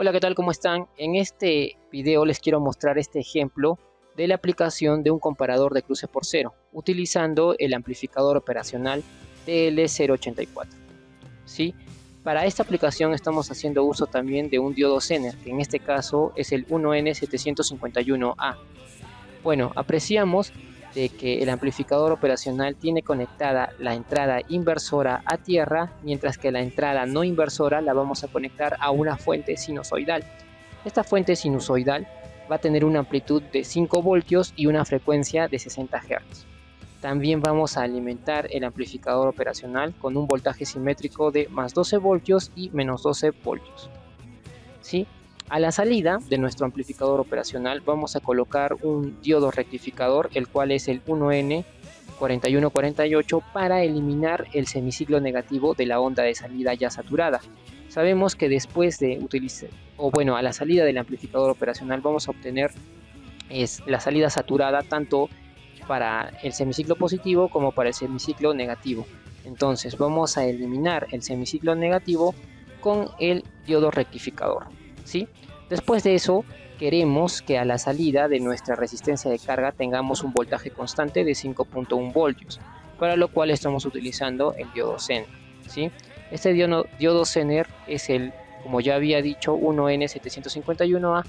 Hola, ¿qué tal? ¿Cómo están? En este video les quiero mostrar este ejemplo de la aplicación de un comparador de cruces por cero, utilizando el amplificador operacional TL084. ¿Sí? Para esta aplicación estamos haciendo uso también de un diodo Zener, que en este caso es el 1N751A. Bueno, apreciamos de que el amplificador operacional tiene conectada la entrada inversora a tierra, mientras que la entrada no inversora la vamos a conectar a una fuente sinusoidal. Esta fuente sinusoidal va a tener una amplitud de 5 voltios y una frecuencia de 60 Hz. También vamos a alimentar el amplificador operacional con un voltaje simétrico de más 12 voltios y menos 12 voltios. ¿Sí? A la salida de nuestro amplificador operacional vamos a colocar un diodo rectificador, el cual es el 1N4148 para eliminar el semiciclo negativo de la onda de salida ya saturada. Sabemos que después de utilizar, o bueno, a la salida del amplificador operacional vamos a obtener es la salida saturada tanto para el semiciclo positivo como para el semiciclo negativo. Entonces vamos a eliminar el semiciclo negativo con el diodo rectificador. Después de eso, queremos que a la salida de nuestra resistencia de carga tengamos un voltaje constante de 5.1 voltios, para lo cual estamos utilizando el diodo Zener. Este diodo, diodo Zener es el, como ya había dicho, 1N751A,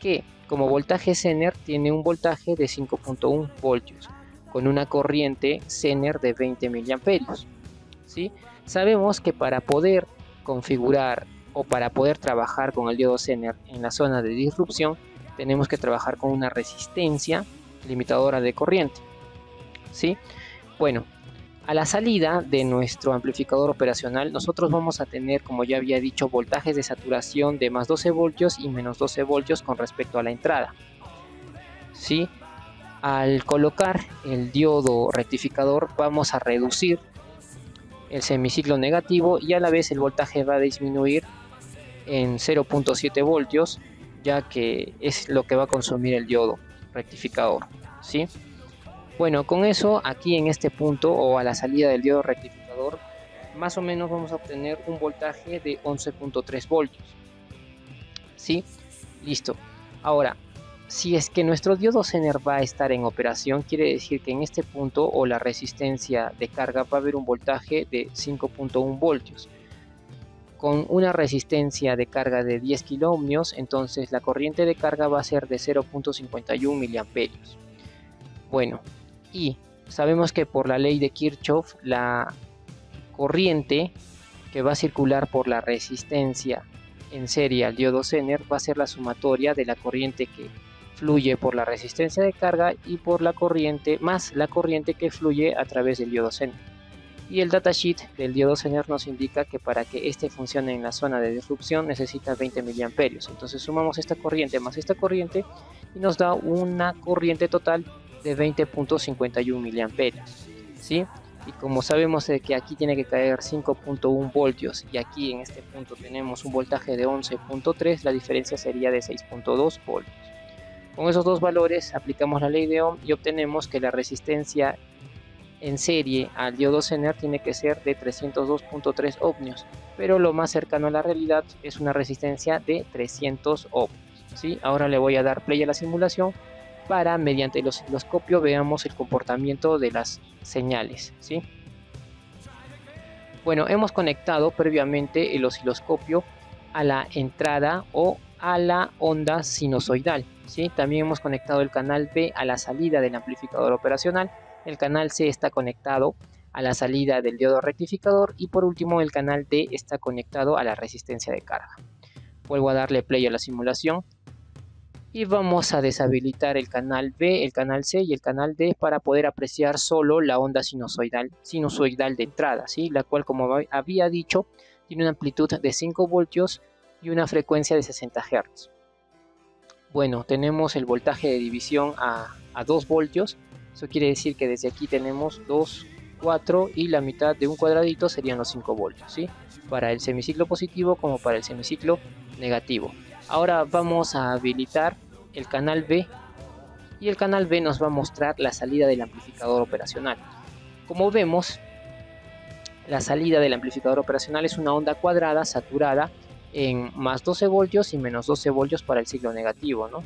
que como voltaje Zener tiene un voltaje de 5.1 voltios, con una corriente Zener de 20 mA. ¿sí? Sabemos que para poder configurar o para poder trabajar con el diodo Zener en la zona de disrupción, tenemos que trabajar con una resistencia limitadora de corriente. ¿Sí? Bueno, a la salida de nuestro amplificador operacional, nosotros vamos a tener, como ya había dicho, voltajes de saturación de más 12 voltios y menos 12 voltios con respecto a la entrada. ¿Sí? Al colocar el diodo rectificador, vamos a reducir el semiciclo negativo y a la vez el voltaje va a disminuir en 0.7 voltios ya que es lo que va a consumir el diodo rectificador ¿sí? bueno con eso aquí en este punto o a la salida del diodo rectificador más o menos vamos a obtener un voltaje de 11.3 voltios ¿sí? listo ahora si es que nuestro diodo Zener va a estar en operación, quiere decir que en este punto o la resistencia de carga va a haber un voltaje de 5.1 voltios con una resistencia de carga de 10 kOhms, entonces la corriente de carga va a ser de 0.51 mA. Bueno, y sabemos que por la ley de Kirchhoff la corriente que va a circular por la resistencia en serie al diodo Zener va a ser la sumatoria de la corriente que fluye por la resistencia de carga y por la corriente más la corriente que fluye a través del diodo Zener y el datasheet del diodo Zener nos indica que para que este funcione en la zona de disrupción necesita 20 mA. Entonces sumamos esta corriente más esta corriente y nos da una corriente total de 20.51 mA. ¿sí? Y como sabemos que aquí tiene que caer 5.1 voltios y aquí en este punto tenemos un voltaje de 11.3, la diferencia sería de 6.2 voltios. Con esos dos valores aplicamos la ley de Ohm y obtenemos que la resistencia en serie al diodo Zener tiene que ser de 302.3 ohmios, pero lo más cercano a la realidad es una resistencia de 300 ohmios. ¿sí? Ahora le voy a dar play a la simulación para mediante el osciloscopio veamos el comportamiento de las señales. ¿sí? Bueno, hemos conectado previamente el osciloscopio a la entrada o a la onda sinusoidal. ¿sí? También hemos conectado el canal B a la salida del amplificador operacional el canal C está conectado a la salida del diodo rectificador y por último el canal D está conectado a la resistencia de carga. Vuelvo a darle play a la simulación y vamos a deshabilitar el canal B, el canal C y el canal D para poder apreciar solo la onda sinusoidal, sinusoidal de entrada, ¿sí? la cual como había dicho tiene una amplitud de 5 voltios y una frecuencia de 60 Hz. Bueno, tenemos el voltaje de división a, a 2 voltios eso quiere decir que desde aquí tenemos 2, 4 y la mitad de un cuadradito serían los 5 voltios, ¿sí? Para el semiciclo positivo como para el semiciclo negativo. Ahora vamos a habilitar el canal B y el canal B nos va a mostrar la salida del amplificador operacional. Como vemos, la salida del amplificador operacional es una onda cuadrada saturada en más 12 voltios y menos 12 voltios para el ciclo negativo, ¿no?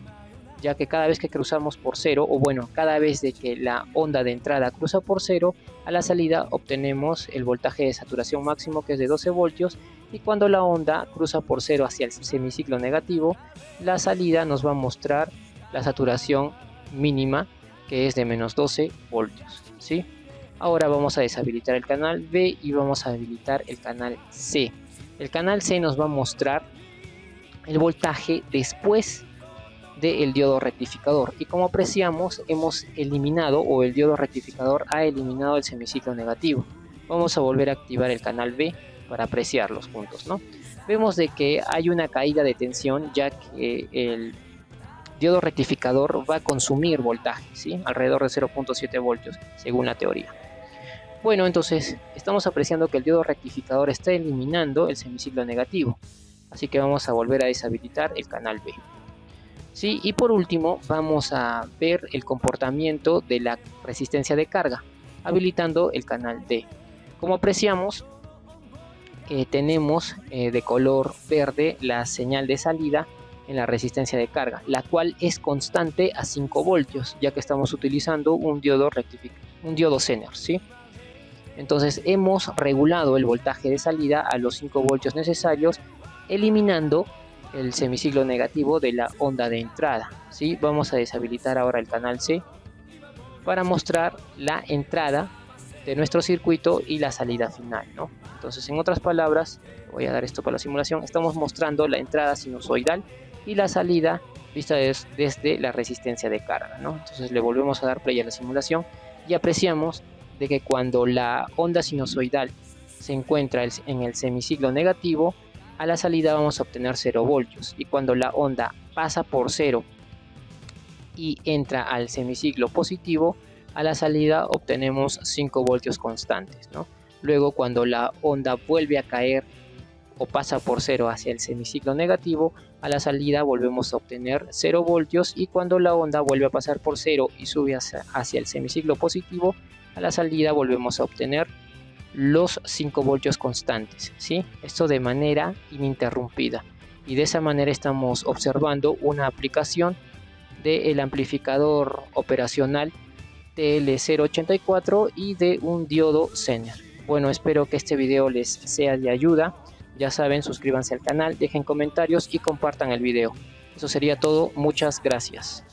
Ya que cada vez que cruzamos por cero, o bueno, cada vez de que la onda de entrada cruza por cero, a la salida obtenemos el voltaje de saturación máximo que es de 12 voltios y cuando la onda cruza por cero hacia el semiciclo negativo, la salida nos va a mostrar la saturación mínima que es de menos 12 voltios. ¿sí? Ahora vamos a deshabilitar el canal B y vamos a habilitar el canal C. El canal C nos va a mostrar el voltaje después del diodo rectificador. Y como apreciamos hemos eliminado o el diodo rectificador ha eliminado el semiciclo negativo. Vamos a volver a activar el canal B para apreciar los puntos ¿no? vemos de que hay una caída de tensión ya que el diodo rectificador va a consumir voltaje ¿sí? alrededor de 0.7 voltios según la teoría. Bueno entonces estamos apreciando que el diodo rectificador está eliminando el semiciclo negativo. Así que vamos a volver a deshabilitar el canal B ¿sí? Y por último vamos a ver el comportamiento de la resistencia de carga, habilitando el canal D. Como apreciamos, eh, tenemos eh, de color verde la señal de salida en la resistencia de carga, la cual es constante a 5 voltios, ya que estamos utilizando un diodo, un diodo Zener, ¿sí? Entonces hemos regulado el voltaje de salida a los 5 voltios necesarios, eliminando el semiciclo negativo de la onda de entrada. ¿sí? Vamos a deshabilitar ahora el canal C para mostrar la entrada de nuestro circuito y la salida final. ¿no? Entonces, en otras palabras, voy a dar esto para la simulación, estamos mostrando la entrada sinusoidal y la salida vista desde la resistencia de carga. ¿no? Entonces le volvemos a dar play a la simulación y apreciamos de que cuando la onda sinusoidal se encuentra en el semiciclo negativo, a la salida vamos a obtener 0 voltios y cuando la onda pasa por 0 y entra al semiciclo positivo, a la salida obtenemos 5 voltios constantes. Luego cuando la onda vuelve a caer o pasa por 0 hacia el semiciclo negativo, a la salida volvemos a obtener 0 voltios y cuando la onda vuelve a pasar por 0 y sube hacia, hacia el semiciclo positivo, a la salida volvemos a obtener los 5 voltios constantes, ¿sí? Esto de manera ininterrumpida. Y de esa manera estamos observando una aplicación del amplificador operacional TL084 y de un diodo Zener. Bueno, espero que este video les sea de ayuda. Ya saben, suscríbanse al canal, dejen comentarios y compartan el video. Eso sería todo. Muchas gracias.